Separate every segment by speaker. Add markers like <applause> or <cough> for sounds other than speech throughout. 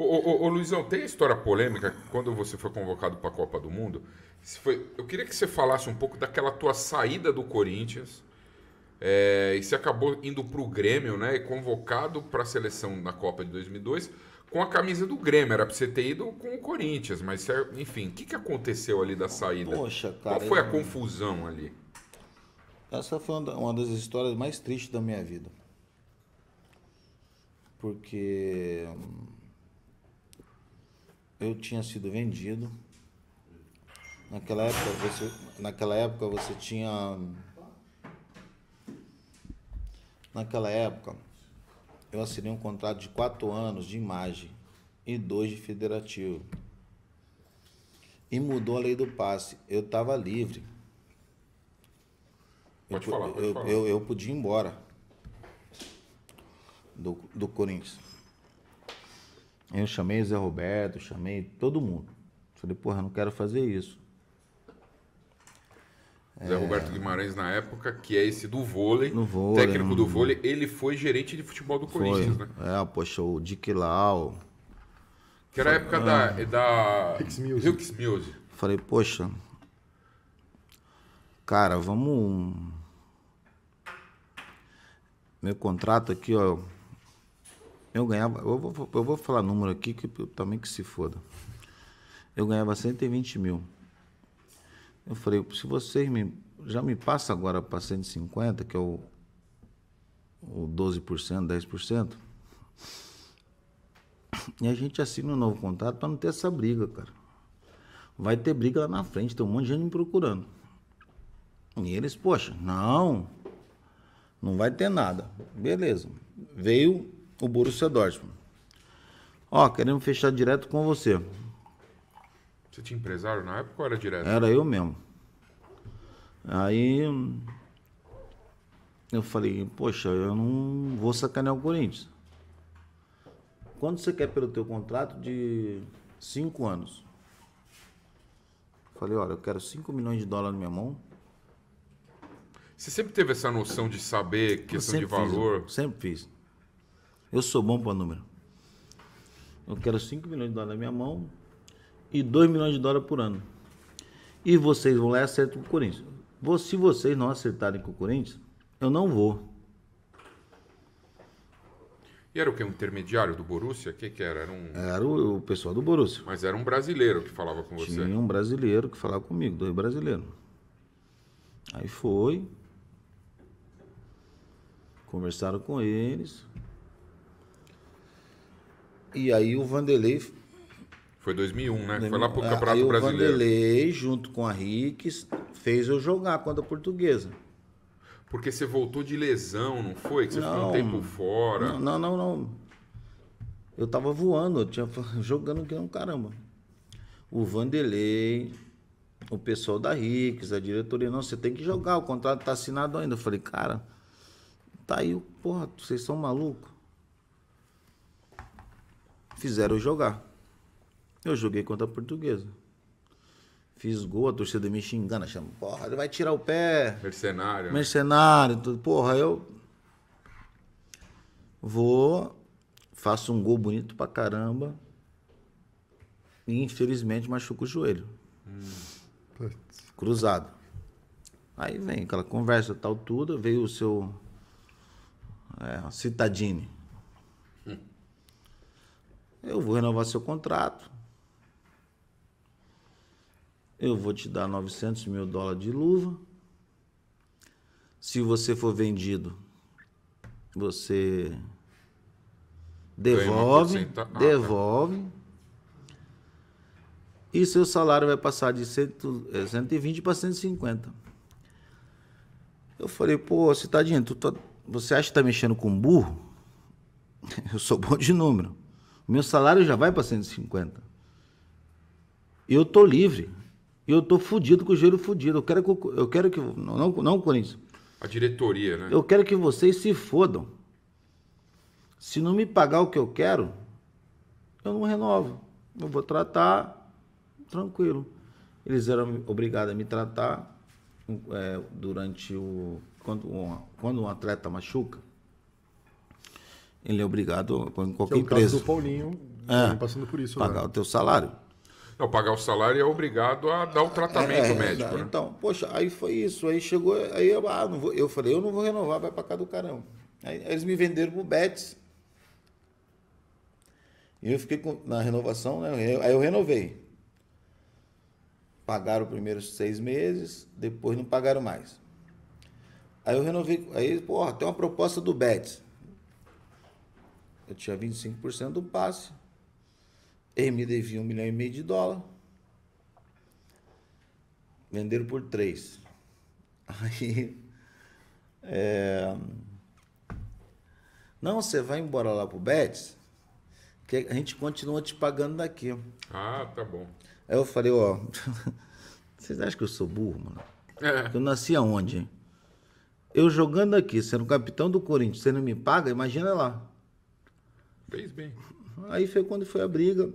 Speaker 1: Ô, ô, ô, Luizão, tem a história polêmica quando você foi convocado para a Copa do Mundo. Foi, eu queria que você falasse um pouco daquela tua saída do Corinthians. É, e você acabou indo para o Grêmio, né? Convocado para a seleção na Copa de 2002 com a camisa do Grêmio. Era para você ter ido com o Corinthians, mas enfim, o que, que aconteceu ali da saída?
Speaker 2: Poxa, cara.
Speaker 1: Qual foi a confusão ali?
Speaker 2: Essa foi uma das histórias mais tristes da minha vida. Porque hum, eu tinha sido vendido. Naquela época você, naquela época você tinha Naquela época, eu assinei um contrato de quatro anos de imagem e dois de federativo. E mudou a lei do passe. Eu estava livre.
Speaker 1: Pode
Speaker 2: eu,
Speaker 1: falar, pode
Speaker 2: eu,
Speaker 1: falar.
Speaker 2: Eu, eu podia ir embora do, do Corinthians. Eu chamei o Zé Roberto, chamei todo mundo. Falei, porra, eu não quero fazer isso.
Speaker 1: Zé Roberto Guimarães, na época, que é esse do vôlei,
Speaker 2: No vôlei,
Speaker 1: técnico
Speaker 2: no-
Speaker 1: do vôlei, ele foi gerente de futebol do Corinthians,
Speaker 2: Foi.
Speaker 1: né?
Speaker 2: É, poxa, o Dick Lau.
Speaker 1: Que era a época da,
Speaker 2: Ah.
Speaker 1: da
Speaker 3: Hicks Music.
Speaker 1: Hicks Music.
Speaker 2: Falei, poxa, cara, vamos. Meu contrato aqui, ó. Eu ganhava. Eu vou, eu vou falar número aqui que também que se foda. Eu ganhava 120 mil. Eu falei, se vocês me. Já me passa agora para 150, que é o, o 12%, 10%. E a gente assina um novo contrato para não ter essa briga, cara vai ter briga lá na frente, tem um monte de gente me procurando. E eles, poxa, não, não vai ter nada. Beleza. Veio o Borussia Dortmund. Ó, queremos fechar direto com você.
Speaker 1: Você tinha empresário na época ou era direto?
Speaker 2: Era eu mesmo. Aí eu falei, poxa, eu não vou sacanear o Corinthians. Quanto você quer pelo teu contrato de cinco anos? Falei, olha, eu quero 5 milhões de dólares na minha mão.
Speaker 1: Você sempre teve essa noção de saber questão de
Speaker 2: sempre fiz,
Speaker 1: valor?
Speaker 2: sempre fiz. Eu sou bom para número. Eu quero 5 milhões de dólares na minha mão e 2 milhões de dólares por ano. E vocês vão lá e acertam com o Corinthians. Se vocês não acertarem com o Corinthians, eu não vou.
Speaker 1: E era o que? Um intermediário do Borussia? O que, que era? Era um...
Speaker 2: Era o, o pessoal do Borussia.
Speaker 1: Mas era um brasileiro que falava com você.
Speaker 2: Tinha um brasileiro que falava comigo, dois brasileiros. Aí foi. Conversaram com eles. E aí o Vanderlei
Speaker 1: Foi 2001, né? Foi lá pro
Speaker 2: Aí
Speaker 1: Campeonato
Speaker 2: o
Speaker 1: Brasileiro.
Speaker 2: Vanderlei, junto com a Ricks, fez eu jogar contra a portuguesa.
Speaker 1: Porque você voltou de lesão, não foi? Que você ficou um
Speaker 2: Não.
Speaker 1: tempo fora.
Speaker 2: Não, não, não, não. Eu tava voando, eu tinha <laughs> jogando que não caramba. O Vanderlei, o pessoal da Ricks, a diretoria, não, você tem que jogar, o contrato tá assinado ainda. Eu falei, cara, tá aí, porra, vocês são malucos. Fizeram jogar. Eu joguei contra a portuguesa. Fiz gol, a torcida me xingando, achando, porra, ele vai tirar o pé.
Speaker 1: Mercenário.
Speaker 2: Mercenário, tudo. Porra, eu vou, faço um gol bonito pra caramba e infelizmente machuco o joelho.
Speaker 3: Putz.
Speaker 2: Cruzado. Aí vem aquela conversa tal tudo, veio o seu é, Citadini. Eu vou renovar seu contrato. Eu vou te dar 900 mil dólares de luva. Se você for vendido, você devolve,
Speaker 1: tá.
Speaker 2: devolve. E seu salário vai passar de cento- eh, 120 para 150. Eu falei, pô, Citadinho, tu tá- você acha que tá mexendo com burro? <laughs> Eu sou bom de número. Meu salário já vai para 150. E eu tô livre. Eu tô fudido com o joelho fudido. Eu quero que, eu quero que não, não, não Corinthians.
Speaker 1: A diretoria, né?
Speaker 2: Eu quero que vocês se fodam. Se não me pagar o que eu quero, eu não renovo. Eu vou tratar tranquilo. Eles eram obrigados a me tratar é, durante o. Quando um, quando um atleta machuca, ele é obrigado, em
Speaker 3: Que é
Speaker 2: qualquer
Speaker 3: o caso
Speaker 2: empresa.
Speaker 3: do Paulinho. Tá passando por isso
Speaker 2: pagar
Speaker 3: agora.
Speaker 2: o teu salário.
Speaker 1: Não, pagar o salário é obrigado a dar o tratamento
Speaker 2: É,
Speaker 1: médico, né?
Speaker 2: Então, poxa, aí foi isso. Aí chegou, aí eu, ah, não vou, eu falei, eu não vou renovar, vai pra cá do caramba. Aí eles me venderam pro Betis. E eu fiquei com- na renovação, né? Aí eu renovei. Pagaram os primeiros seis meses, depois não pagaram mais. Aí eu renovei, aí, porra, tem uma proposta do Betis. Eu tinha 25% do passe. Ele me devia um milhão e meio de dólar. Venderam por três. <laughs> Aí. é, Não, você vai embora lá pro Betis, que a gente continua te pagando daqui.
Speaker 1: Ah, tá bom.
Speaker 2: Aí eu falei, ó. <laughs> Vocês acham que eu sou burro, mano?
Speaker 1: É.
Speaker 2: Eu nasci aonde, hein? Eu jogando aqui, sendo capitão do Corinthians, você não me paga, imagina lá.
Speaker 1: Fez bem.
Speaker 2: Aí foi quando foi a briga.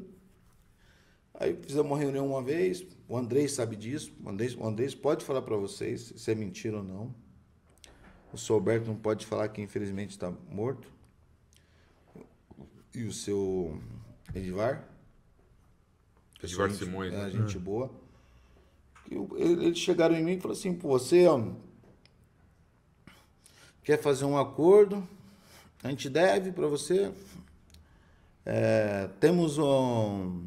Speaker 2: Aí fizemos uma reunião uma vez. O Andrés sabe disso. O Andrés, o Andrés pode falar para vocês se é mentira ou não. O seu Alberto não pode falar que infelizmente está morto. E o seu Edivar.
Speaker 1: Edivar
Speaker 2: Gente-
Speaker 1: Simões.
Speaker 2: É,
Speaker 1: né?
Speaker 2: gente boa. E o- ele- Eles chegaram em mim e falaram assim, pô, você ó, quer fazer um acordo, a gente deve para você. É, temos um.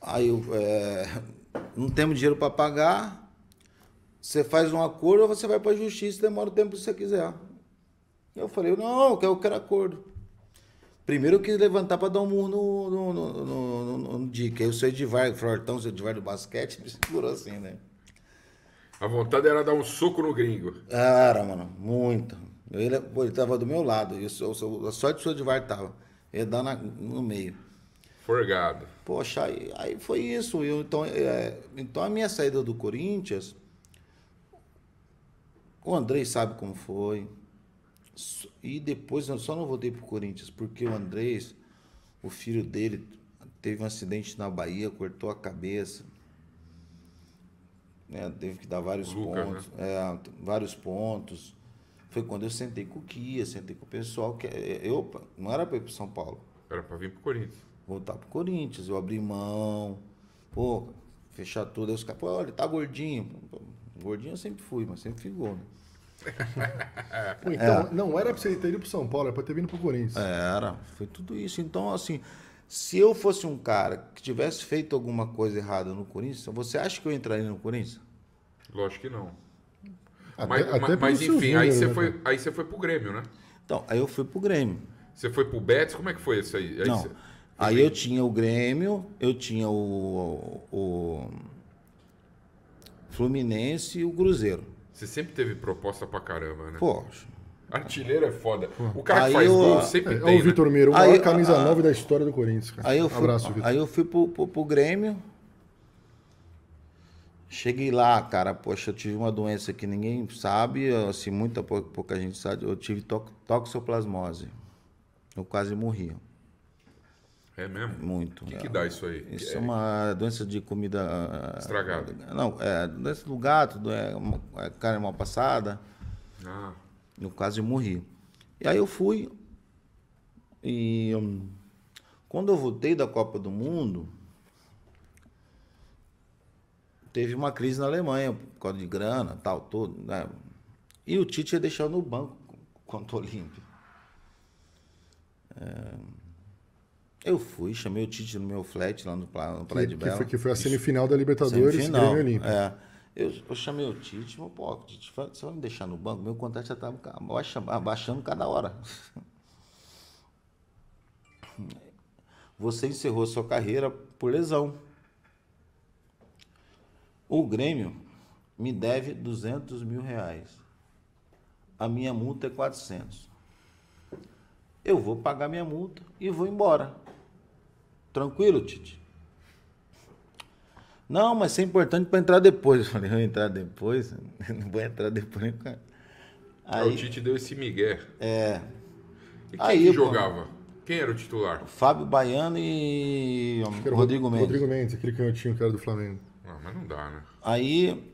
Speaker 2: Aí é, não temos dinheiro para pagar. Você faz um acordo ou você vai para a justiça, demora o tempo que você quiser. Eu falei, não, eu quero, eu quero acordo. Primeiro eu quis levantar para dar um murro no, no, no, no, no, no Dick. Aí o seu Edivar, Flortão, o seu Edivar do basquete, me segurou assim, né?
Speaker 1: A vontade era dar um soco no gringo.
Speaker 2: Era, mano, muito. Ele, pô, ele tava do meu lado. E a sorte do seu Edivar tava. Ele dar na- no meio.
Speaker 1: Forgado.
Speaker 2: Poxa, aí, aí foi isso. Eu, então, é, então a minha saída do Corinthians, o Andrei sabe como foi. E depois eu só não voltei pro Corinthians, porque o Andrés, o filho dele, teve um acidente na Bahia, cortou a cabeça. né, teve que dar vários
Speaker 1: Lucas,
Speaker 2: pontos. é, vários pontos. Foi quando eu sentei com o Kia, sentei com o pessoal. que é, Eu não era para ir para São Paulo
Speaker 1: Era pra vir pro Corinthians.
Speaker 2: voltar pro Corinthians, eu abri mão, pô, fechar tudo. Aí os caras, pô, olha, tá gordinho. Gordinho eu sempre fui, mas sempre fui gordo.
Speaker 3: Pô, Então, não era pra você ter ido pro São Paulo, era pra ter vindo pro Corinthians.
Speaker 2: Era, foi tudo isso. Então, assim, se eu fosse um cara que tivesse feito alguma coisa errada no Corinthians, você acha que eu entraria no Corinthians?
Speaker 1: Lógico que não.
Speaker 3: Até-
Speaker 1: mas,
Speaker 3: até
Speaker 1: mas- enfim, aí você,
Speaker 3: né,
Speaker 1: foi, aí você foi pro Grêmio, né?
Speaker 2: Então, aí eu fui pro Grêmio.
Speaker 1: Você foi pro Betis, como é que foi isso aí? Aí
Speaker 2: Não.
Speaker 1: você-
Speaker 2: Aí eu tinha o Grêmio, eu tinha o, o Fluminense e o Cruzeiro.
Speaker 1: Você sempre teve proposta pra caramba, né?
Speaker 2: Poxa.
Speaker 1: Artilheiro é foda. O cara que
Speaker 2: Aí
Speaker 1: faz
Speaker 2: eu-
Speaker 1: gol sempre
Speaker 3: É,
Speaker 1: tem,
Speaker 3: o Vitor
Speaker 1: né?
Speaker 3: Meira, o
Speaker 2: Aí-
Speaker 3: maior camisa
Speaker 2: ah,
Speaker 3: 9 da história do Corinthians, cara.
Speaker 2: Aí eu fui,
Speaker 3: Abraço, Vitor.
Speaker 2: aí eu fui pro, pro, pro Grêmio. Cheguei lá, cara, poxa, eu tive uma doença que ninguém sabe, assim, muita pou- pouca gente sabe. Eu tive to toxoplasmose. Eu quase morri,
Speaker 1: É mesmo?
Speaker 2: muito.
Speaker 1: O que, que dá isso aí?
Speaker 2: Isso
Speaker 1: É-
Speaker 2: é uma doença de comida... ah,
Speaker 1: Estragada.
Speaker 2: Não, é doença do gato, é, uma- é carne mal passada.
Speaker 1: Ah,
Speaker 2: Eu quase morri. E aí eu fui. E hum, quando eu voltei da Copa do Mundo, teve uma crise na Alemanha, por causa de grana, tal, tudo, né? E o Tite ia deixar no banco contra o Olímpio. É, Eu fui, chamei o Tite no meu flat lá no, no Praia de
Speaker 3: Que, que
Speaker 2: Bela.
Speaker 3: foi, que foi a semifinal da Libertadores
Speaker 2: Semifinal,
Speaker 3: Grêmio Olímpico.
Speaker 2: É. Eu, eu chamei o Tite, falei, pô, Tite, você vai me deixar no banco? Meu contrato já estava abaixando cada hora. <laughs> Você encerrou sua carreira por lesão. O Grêmio me deve 200 mil reais. A minha multa é 400. Eu vou pagar minha multa e vou embora. Tranquilo, Tite? Não, mas isso é importante para entrar depois. Eu falei, eu vou entrar depois? <laughs> Não vou entrar depois. cara.
Speaker 1: Aí... o Tite deu esse migué.
Speaker 2: é,
Speaker 1: E quem
Speaker 2: Aí,
Speaker 1: que
Speaker 2: pô.
Speaker 1: jogava? Quem era o titular?
Speaker 2: Fábio Baiano e Rodrigo Mendes.
Speaker 3: Rodrigo Mendes, aquele canhotinho que era do Flamengo.
Speaker 1: Ah, mas não dá, né?
Speaker 2: Aí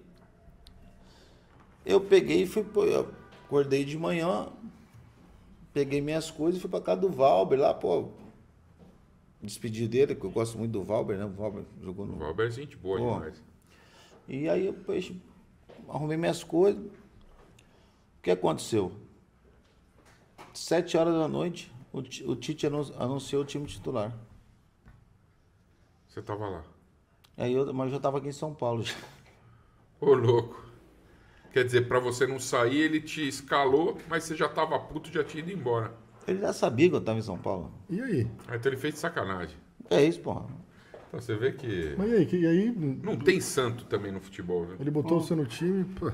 Speaker 2: eu peguei e fui, pô, eu acordei de manhã, peguei minhas coisas e fui pra casa do Valber lá, pô. Despedi dele, que eu gosto muito do Valber, né? O Valber jogou no.
Speaker 1: O Valber é gente boa
Speaker 2: Pô.
Speaker 1: demais.
Speaker 2: E aí eu arrumei minhas coisas. O que aconteceu? Sete horas da noite, o, o Tite anun- anunciou o time titular.
Speaker 1: Você tava lá.
Speaker 2: Aí eu, mas eu já estava aqui em São Paulo. já.
Speaker 1: Ô, louco. Quer dizer, pra você não sair, ele te escalou, mas você já tava puto, já tinha ido embora.
Speaker 2: Ele já sabia que eu estava em São Paulo.
Speaker 3: E aí?
Speaker 1: Aí então ele fez de sacanagem.
Speaker 2: É isso, porra.
Speaker 1: Então você vê que
Speaker 3: Mas e aí? que- E aí
Speaker 1: não tem santo também no futebol, viu?
Speaker 3: ele botou você no time. pô,